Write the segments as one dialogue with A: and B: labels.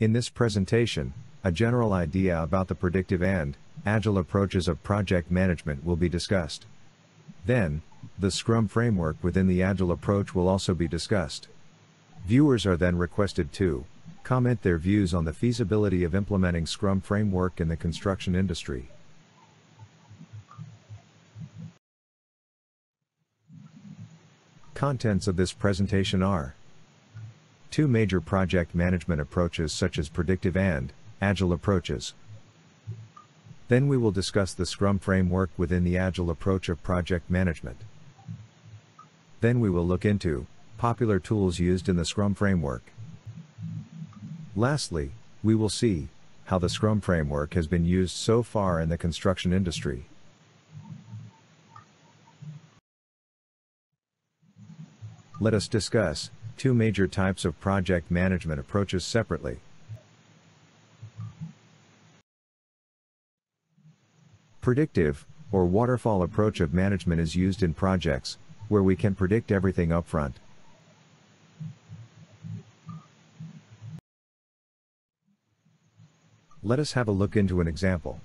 A: In this presentation, a general idea about the predictive and agile approaches of project management will be discussed. Then, the Scrum framework within the agile approach will also be discussed. Viewers are then requested to comment their views on the feasibility of implementing Scrum framework in the construction industry. Contents of this presentation are two major project management approaches such as predictive and agile approaches. Then we will discuss the Scrum framework within the agile approach of project management. Then we will look into popular tools used in the Scrum framework. Lastly, we will see how the Scrum framework has been used so far in the construction industry. Let us discuss two major types of project management approaches separately. Predictive, or waterfall approach of management is used in projects, where we can predict everything upfront. Let us have a look into an example.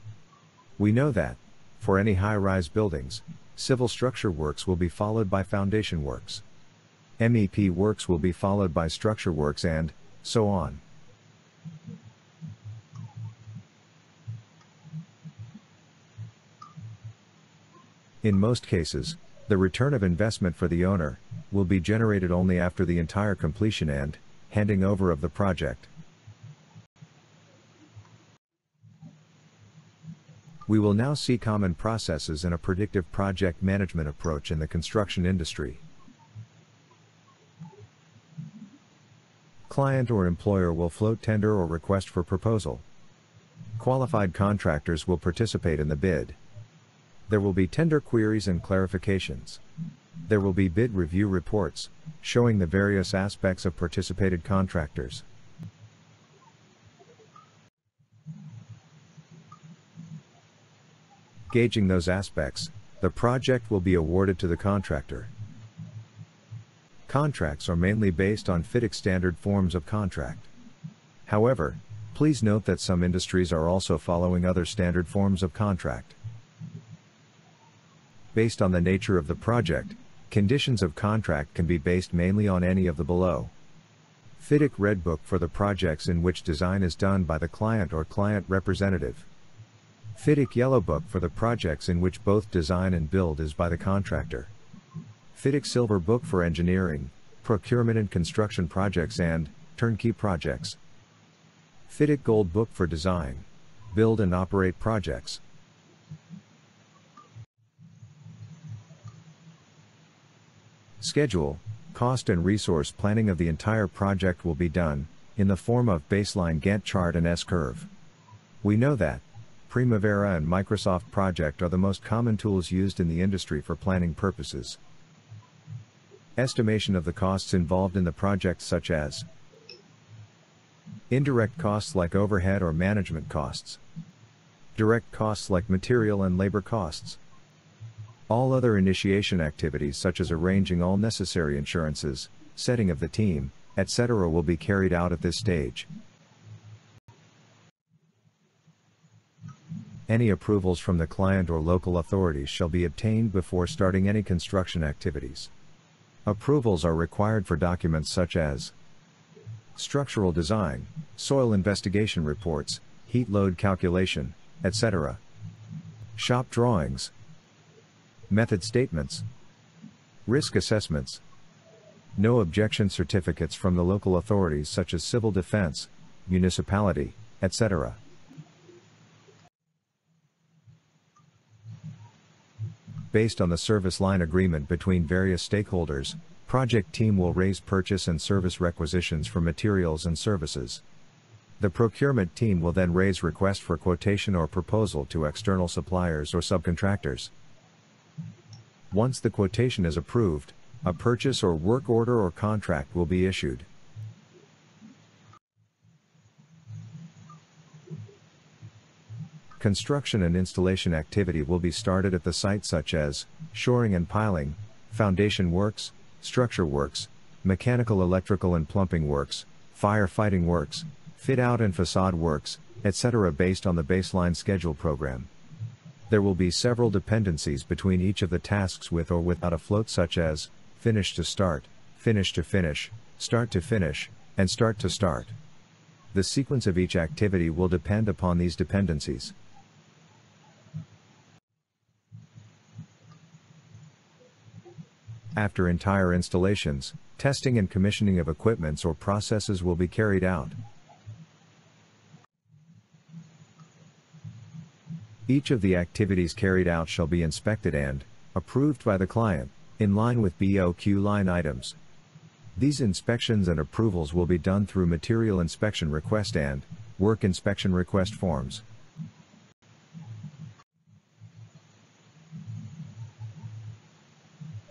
A: We know that, for any high-rise buildings, civil structure works will be followed by foundation works. MEP works will be followed by structure works and, so on. In most cases, the return of investment for the owner will be generated only after the entire completion and handing over of the project. We will now see common processes in a predictive project management approach in the construction industry. Client or employer will float tender or request for proposal. Qualified contractors will participate in the bid. There will be tender queries and clarifications. There will be bid review reports, showing the various aspects of participated contractors. Gauging those aspects, the project will be awarded to the contractor. Contracts are mainly based on FIDIC standard forms of contract. However, please note that some industries are also following other standard forms of contract. Based on the nature of the project, conditions of contract can be based mainly on any of the below. FIDIC Red Book for the projects in which design is done by the client or client representative. FIDIC Yellow Book for the projects in which both design and build is by the contractor. FIDIC Silver Book for engineering, procurement and construction projects and turnkey projects. FIDIC Gold Book for design, build and operate projects. Schedule, cost and resource planning of the entire project will be done, in the form of baseline Gantt chart and S-curve. We know that, Primavera and Microsoft Project are the most common tools used in the industry for planning purposes. Estimation of the costs involved in the project such as Indirect costs like overhead or management costs. Direct costs like material and labor costs. All other initiation activities such as arranging all necessary insurances, setting of the team, etc. will be carried out at this stage. Any approvals from the client or local authorities shall be obtained before starting any construction activities. Approvals are required for documents such as structural design, soil investigation reports, heat load calculation, etc. Shop drawings, Method statements. Risk assessments. No objection certificates from the local authorities such as civil defense, municipality, etc. Based on the service line agreement between various stakeholders, project team will raise purchase and service requisitions for materials and services. The procurement team will then raise request for quotation or proposal to external suppliers or subcontractors. Once the quotation is approved, a purchase or work order or contract will be issued. Construction and installation activity will be started at the site such as shoring and piling, foundation works, structure works, mechanical electrical and plumbing works, firefighting works, fit out and facade works, etc. based on the baseline schedule program. There will be several dependencies between each of the tasks with or without a float such as finish to start, finish to finish, start to finish, and start to start. The sequence of each activity will depend upon these dependencies. After entire installations, testing and commissioning of equipments or processes will be carried out. Each of the activities carried out shall be inspected and approved by the client, in line with BOQ line items. These inspections and approvals will be done through Material Inspection Request and Work Inspection Request forms.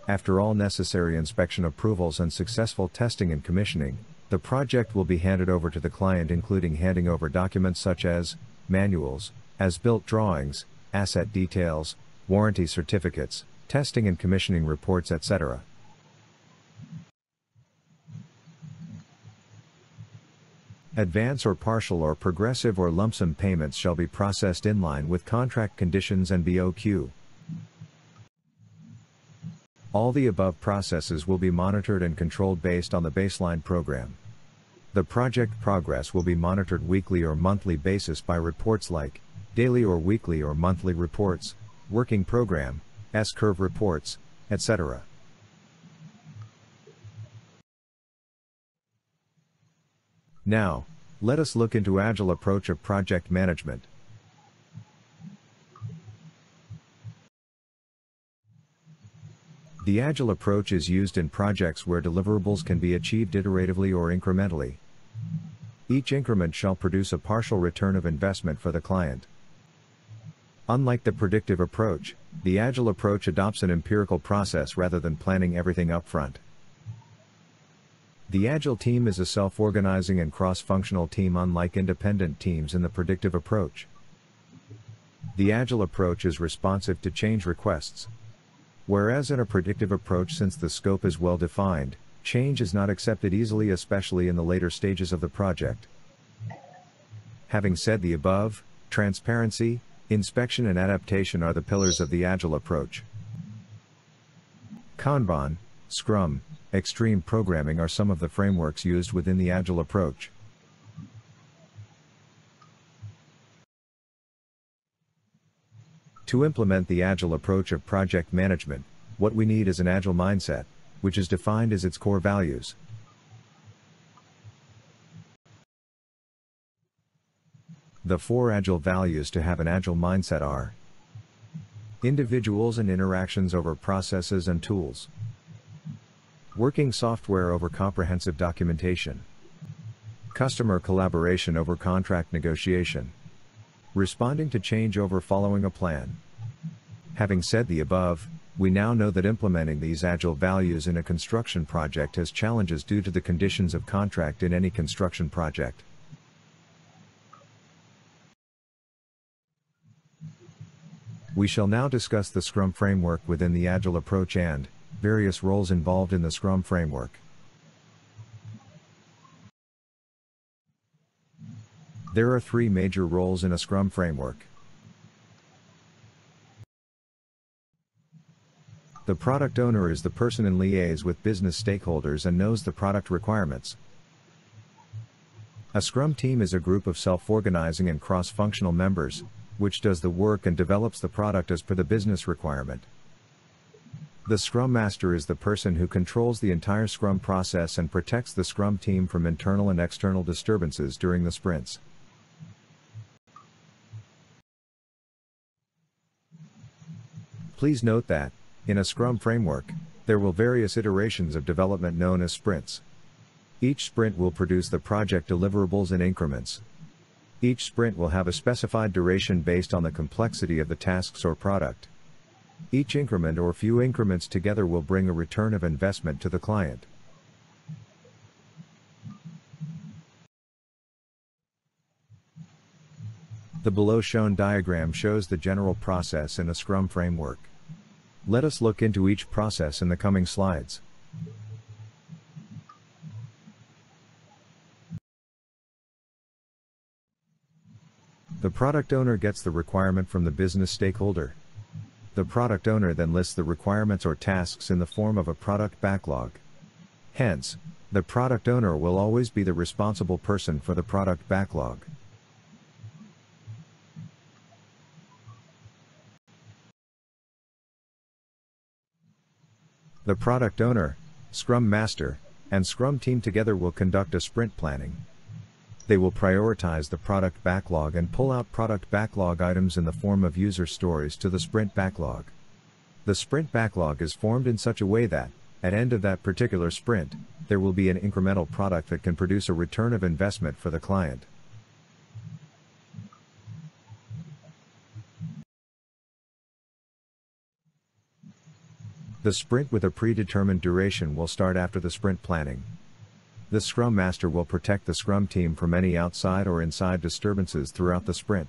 A: After all necessary inspection approvals and successful testing and commissioning, the project will be handed over to the client including handing over documents such as manuals, as-built drawings, asset details, warranty certificates, testing and commissioning reports etc. Advance or partial or progressive or lump sum payments shall be processed in line with contract conditions and BOQ. All the above processes will be monitored and controlled based on the baseline program. The project progress will be monitored weekly or monthly basis by reports like daily or weekly or monthly reports, working program, S-curve reports, etc. Now, let us look into Agile approach of project management. The Agile approach is used in projects where deliverables can be achieved iteratively or incrementally. Each increment shall produce a partial return of investment for the client. Unlike the predictive approach, the Agile approach adopts an empirical process rather than planning everything up front. The Agile team is a self-organizing and cross-functional team unlike independent teams in the predictive approach. The Agile approach is responsive to change requests. Whereas in a predictive approach since the scope is well defined, change is not accepted easily especially in the later stages of the project. Having said the above, transparency, Inspection and adaptation are the pillars of the Agile approach. Kanban, Scrum, Extreme Programming are some of the frameworks used within the Agile approach. To implement the Agile approach of project management, what we need is an Agile mindset, which is defined as its core values. The four Agile values to have an Agile mindset are Individuals and interactions over processes and tools. Working software over comprehensive documentation. Customer collaboration over contract negotiation. Responding to change over following a plan. Having said the above, we now know that implementing these agile values in a construction project has challenges due to the conditions of contract in any construction project. We shall now discuss the Scrum framework within the Agile approach and various roles involved in the Scrum framework. There are three major roles in a Scrum framework. The product owner is the person in liaise with business stakeholders and knows the product requirements. A Scrum team is a group of self-organizing and cross-functional members, which does the work and develops the product as per the business requirement. The Scrum Master is the person who controls the entire Scrum process and protects the Scrum team from internal and external disturbances during the sprints. Please note that, in a Scrum framework, there will various iterations of development known as sprints. Each sprint will produce the project deliverables in increments. Each sprint will have a specified duration based on the complexity of the tasks or product. Each increment or few increments together will bring a return of investment to the client. The below shown diagram shows the general process in a Scrum framework. Let us look into each process in the coming slides. The product owner gets the requirement from the business stakeholder. The product owner then lists the requirements or tasks in the form of a product backlog. Hence, the product owner will always be the responsible person for the product backlog. The product owner, Scrum Master, and Scrum team together will conduct a sprint planning. They will prioritize the product backlog and pull out product backlog items in the form of user stories to the sprint backlog. The sprint backlog is formed in such a way that, at end of that particular sprint, there will be an incremental product that can produce a return of investment for the client. The sprint with a predetermined duration will start after the sprint planning. The Scrum Master will protect the Scrum team from any outside or inside disturbances throughout the sprint.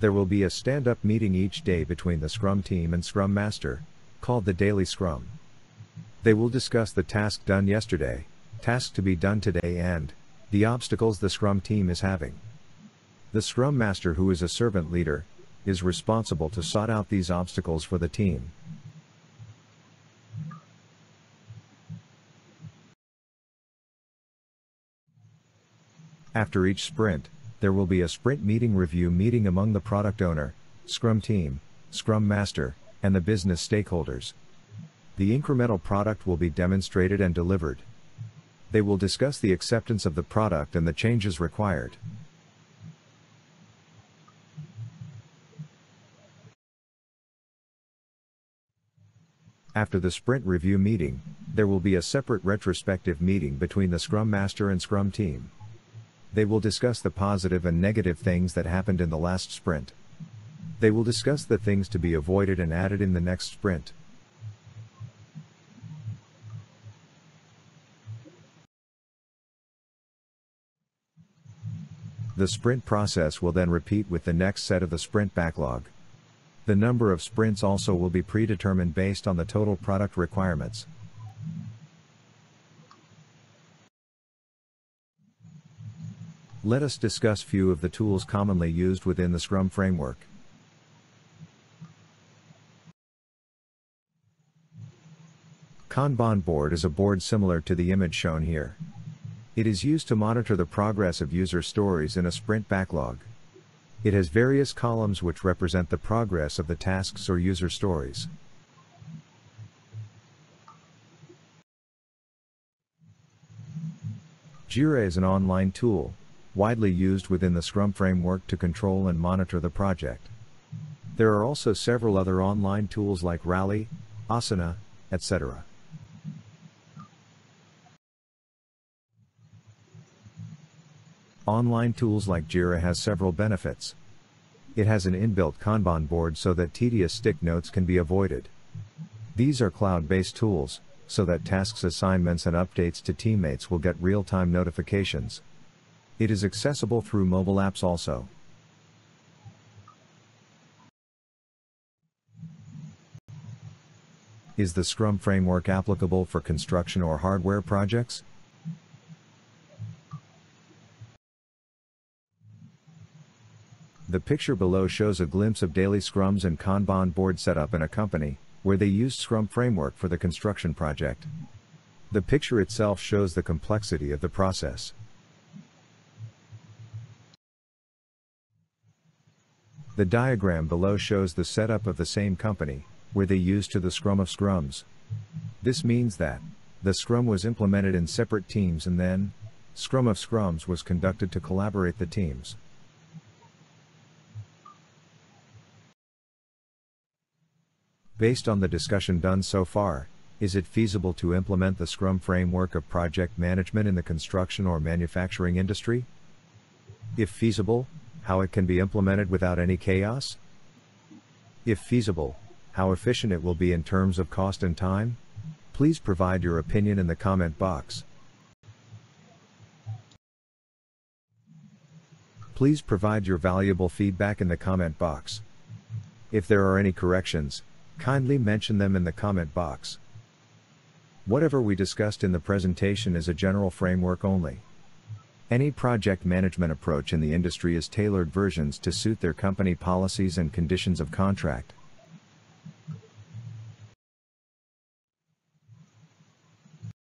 A: There will be a stand up meeting each day between the Scrum team and Scrum Master, called the Daily Scrum. They will discuss the task done yesterday, task to be done today, and the obstacles the Scrum team is having. The Scrum Master, who is a servant leader, is responsible to sort out these obstacles for the team. After each sprint, there will be a sprint meeting review meeting among the product owner, Scrum team, Scrum Master, and the business stakeholders. The incremental product will be demonstrated and delivered. They will discuss the acceptance of the product and the changes required. After the sprint review meeting, there will be a separate retrospective meeting between the Scrum Master and Scrum team. They will discuss the positive and negative things that happened in the last sprint. They will discuss the things to be avoided and added in the next sprint. The sprint process will then repeat with the next set of the sprint backlog. The number of sprints also will be predetermined based on the total product requirements. Let us discuss few of the tools commonly used within the Scrum framework. Kanban board is a board similar to the image shown here. It is used to monitor the progress of user stories in a sprint backlog. It has various columns which represent the progress of the tasks or user stories. Jira is an online tool, widely used within the Scrum framework to control and monitor the project. There are also several other online tools like Rally, Asana, etc. Online tools like Jira has several benefits. It has an inbuilt Kanban board so that tedious stick notes can be avoided. These are cloud-based tools, so that tasks assignments and updates to teammates will get real-time notifications. It is accessible through mobile apps also. Is the Scrum framework applicable for construction or hardware projects? The picture below shows a glimpse of daily Scrums and Kanban board setup in a company, where they used Scrum framework for the construction project. The picture itself shows the complexity of the process. The diagram below shows the setup of the same company, where they used to the Scrum of Scrums. This means that, the Scrum was implemented in separate teams and then, Scrum of Scrums was conducted to collaborate the teams. Based on the discussion done so far, is it feasible to implement the Scrum framework of project management in the construction or manufacturing industry? If feasible, how it can be implemented without any chaos? If feasible, how efficient it will be in terms of cost and time? Please provide your opinion in the comment box. Please provide your valuable feedback in the comment box. If there are any corrections, kindly mention them in the comment box. Whatever we discussed in the presentation is a general framework only. Any project management approach in the industry is tailored versions to suit their company policies and conditions of contract.